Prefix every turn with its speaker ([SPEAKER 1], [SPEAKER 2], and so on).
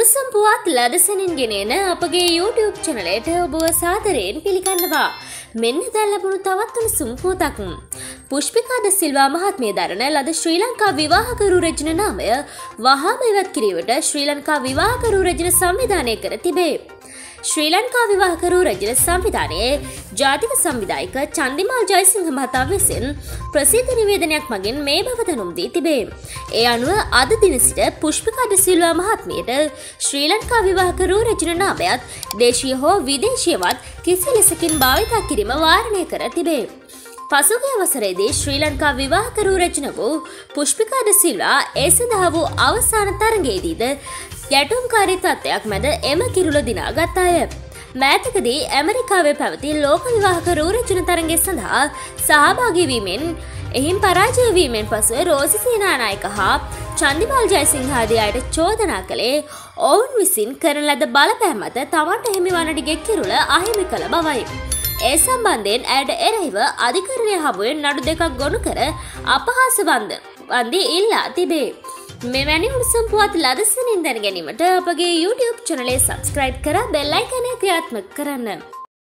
[SPEAKER 1] උණුසුම් පුවත් ලදසනින් ගෙනෙන අපගේ YouTube චනලයට ඔබව සාදරයෙන් පිළිගන්නවා. මෙන්න දැන් ලැබුණු තවත් උණුසුම් පුවතක්. පුෂ්පිකාද සිල්වා මහත්මිය දරන ලද ශ්‍රී ලංකා විවාහකරු රජන නාමය වහාම ඉවත් කිරීමට ශ්‍රී ලංකා විවාහකරු රජන සංවිධානය කර තිබේ. ශ්‍රී ලංකා විවාහකරු රජන සංවිධානයේ ජාතික සංවිධායක චන්දිමාල් ජයසිංහ මහතා විසින් ප්‍රසිද්ධ නිවේදනයක් මගින් මේ බව දැනුම් දී තිබේ. ඒ අනුව අද දින සිට පුෂ්පිකාද සිල්වා මහත්මියට ශ්‍රී ලංකා විවාහකරු රජන නාමයත් දේශීය හෝ විදේශීයවත් කිසි ලෙසකින් භාවිතා කිරීම වාරණය කර තිබේ. පසුගිය වසරේදී ශ්‍රී ලංකා විවාහකරු රචන වූ පුෂ්පිකාද සිල්වා ඒ සඳහා වූ අවසාන තරගයේදීද ගැටුම්කාරී තත්ත්වයක් මැද එම කිරුල දිනා ගත්තාය. මෑතකදී ඇමරිකාවේ පැවති ලෝක විවාහකරු රචන තරගේ සඳහා සහභාගිවීමෙන් එහින් පරාජයවීමෙන් පසුව රෝසි සේනානායක හා චන්දිමල් ජයසිංහාදී අයට චෝදනා කළේ ඔවුන් විසින් කරන ලද බලපෑම් මත තමන්ට හිමි වනටිගෙ කිරුල අහිමි කළ බවයි. ඒ සම්බන්ධයෙන් ඇයට එරහිව අධිකරණය හමුවෙන් නඩු දෙකක් ගොනු කර අපහාස වන්ද වන්දී ඉල්ලා තිබේ. මෙවැනි උණුසුම් පුවත් ලදසනින් දැන ගැනීමට අපගේ YouTube චනලේ සබස්ක්‍රයිබ් කර බෙල්ලයිකනය ක්‍රියාත්මක කරන්න.